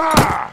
Oh!